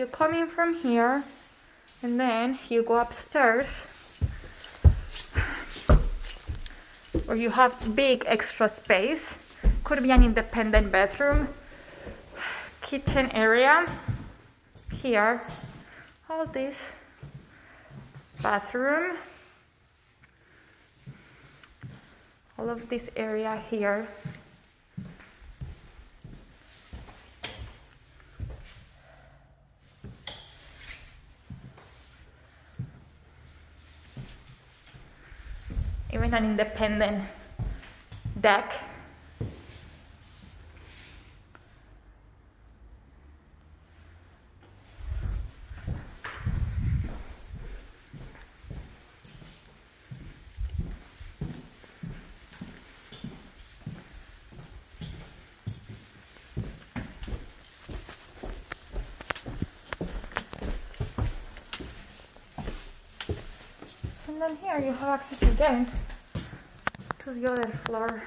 You come in from here and then you go upstairs or you have big extra space. Could be an independent bedroom, kitchen area here, all this bathroom, all of this area here. Even an independent deck. And then here you have access again to the other floor.